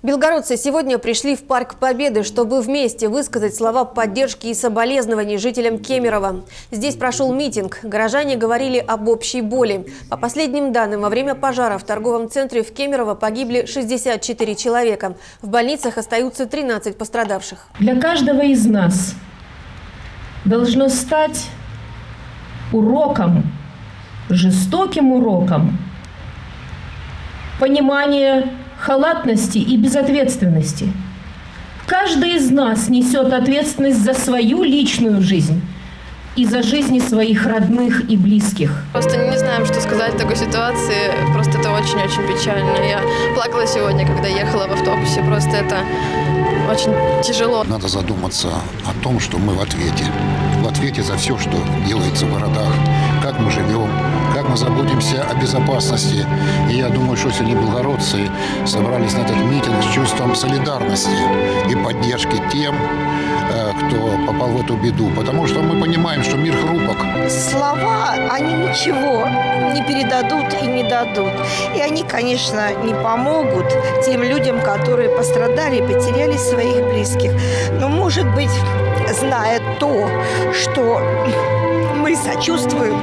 Белгородцы сегодня пришли в Парк Победы, чтобы вместе высказать слова поддержки и соболезнований жителям Кемерово. Здесь прошел митинг. Горожане говорили об общей боли. По последним данным, во время пожара в торговом центре в Кемерово погибли 64 человека. В больницах остаются 13 пострадавших. Для каждого из нас должно стать уроком, жестоким уроком понимание халатности и безответственности. Каждый из нас несет ответственность за свою личную жизнь и за жизни своих родных и близких. Просто не знаем, что сказать в такой ситуации. Просто это очень-очень печально. Я плакала сегодня, когда ехала в автобусе. Просто это очень тяжело. Надо задуматься о том, что мы в ответе. В ответе за все, что делается в городах, как мы живем, как мы заботимся о безопасности. И я думаю, что сегодня белгородцы собрались на этот митинг с чувством солидарности и поддержки тем, э, кто попал в эту беду. Потому что мы понимаем, что мир хрупок. Слова, они ничего не передадут и не дадут. И они, конечно, не помогут тем людям, которые пострадали и потеряли своих близких. Но, может быть, зная то, что мы сочувствуем,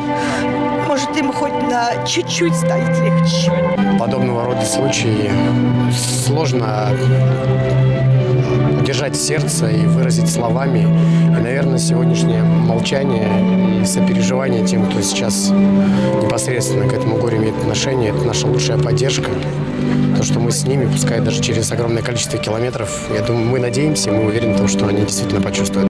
может, им хоть на чуть-чуть станет легче. Подобного рода случаи сложно держать в сердце и выразить словами. И, наверное, сегодняшнее молчание и сопереживание тем, кто сейчас непосредственно к этому горю имеет отношение, это наша лучшая поддержка. То, что мы с ними, пускай даже через огромное количество километров, я думаю, мы надеемся, мы уверены в том, что они действительно почувствуют.